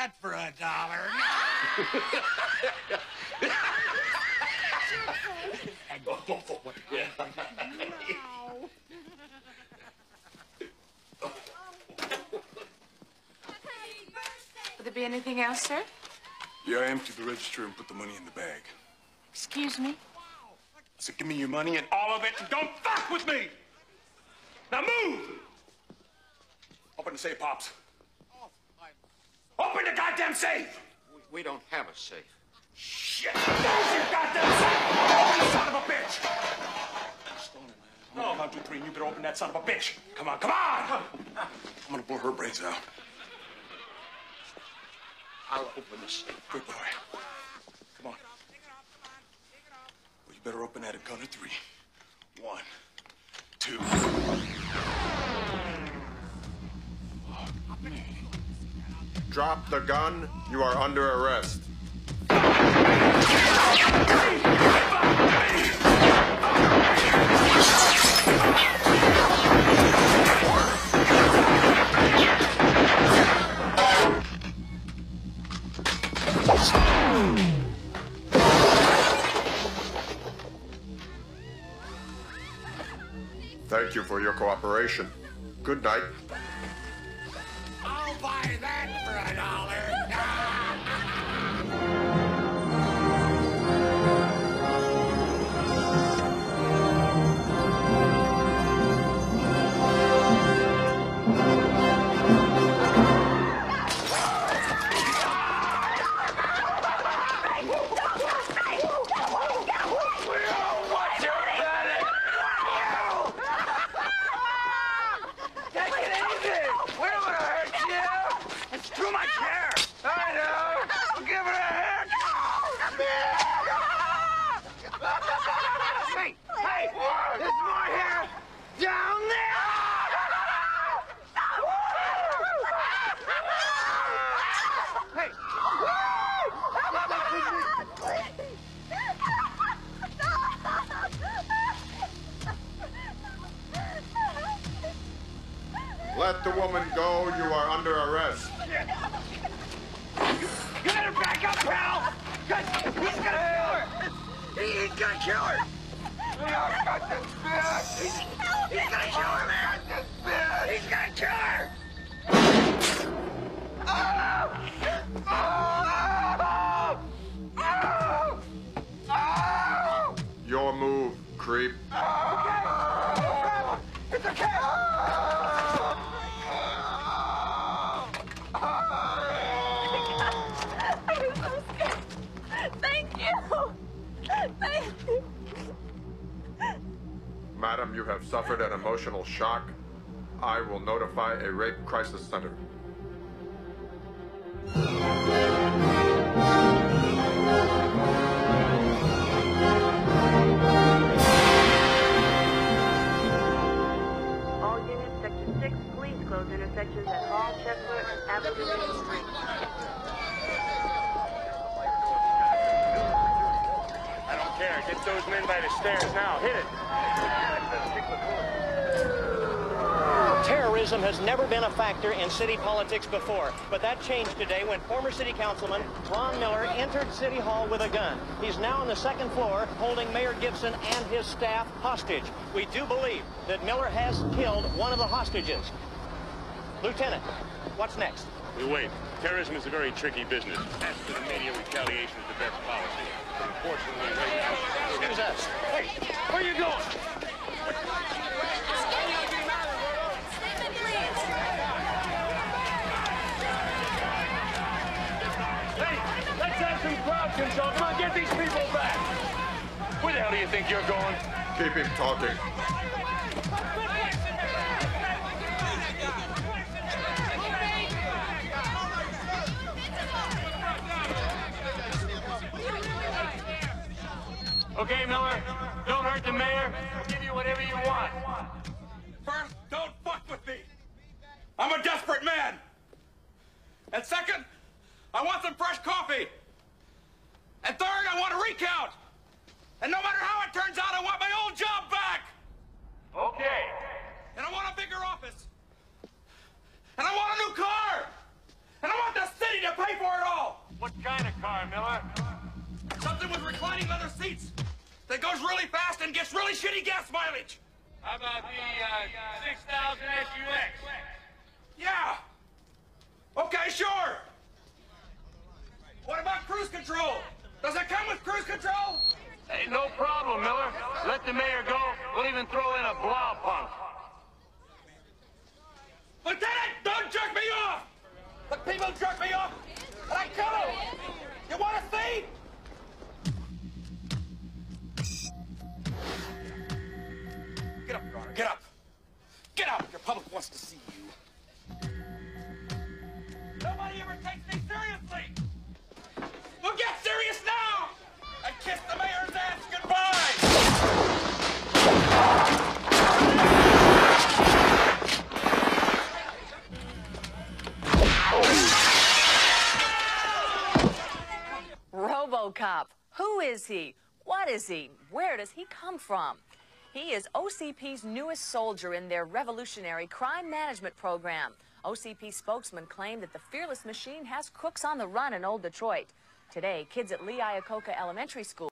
buy that for a dollar. Would there be anything else, sir? Yeah, I emptied the register and put the money in the bag. Excuse me? So give me your money and all of it, and don't fuck with me! Now move! Open the safe, Pops. Open the goddamn safe! We don't have a safe. Shit! There's your goddamn safe! Open, son of a bitch! I'm count to three, and you better open that son of a bitch! Come on, come on! I'm gonna blow her brains out. I'll open this. Good boy. Come on. Well, you better open that at count of three. Drop the gun. You are under arrest. Thank you for your cooperation. Good night. Buy that for a dollar. Let the woman go. You are under arrest. You better back up, pal! 'cause He's gonna kill her! He's gonna kill her! Leon, got this bitch! He's, he's gonna kill her, man! Madam, you have suffered an emotional shock. I will notify a rape crisis center. Those men by the stairs now. Hit it. Terrorism has never been a factor in city politics before, but that changed today when former city councilman Ron Miller entered City Hall with a gun. He's now on the second floor holding Mayor Gibson and his staff hostage. We do believe that Miller has killed one of the hostages. Lieutenant, what's next? We wait. Terrorism is a very tricky business. As to the media, retaliation is the best policy. But unfortunately, right now... Excuse us. Hey, where are you going? Hey, let's have some crowd control. Come on, get these people back. Where the hell do you think you're going? Keep him talking. Okay, Miller, don't hurt the mayor. We'll give you whatever you want. First, don't fuck with me. I'm a desperate man. And second, I want some fresh coffee. And third, I want a recount. And no matter how it turns out, I want my old job back. Okay. And I want a bigger office. And I want a new car. And I want the city to pay for it all. What kind of car, Miller? Something with reclining leather seats that goes really fast and gets really shitty gas mileage. How about the uh, 6000 SUX? Get up, get up! Your public wants to see you. Nobody ever takes me seriously! Well, get serious now! And kiss the mayor's ass goodbye! RoboCop. Who is he? What is he? Where does he come from? He is OCP's newest soldier in their revolutionary crime management program. OCP spokesman claimed that the fearless machine has crooks on the run in Old Detroit. Today, kids at Lee Iacocca Elementary School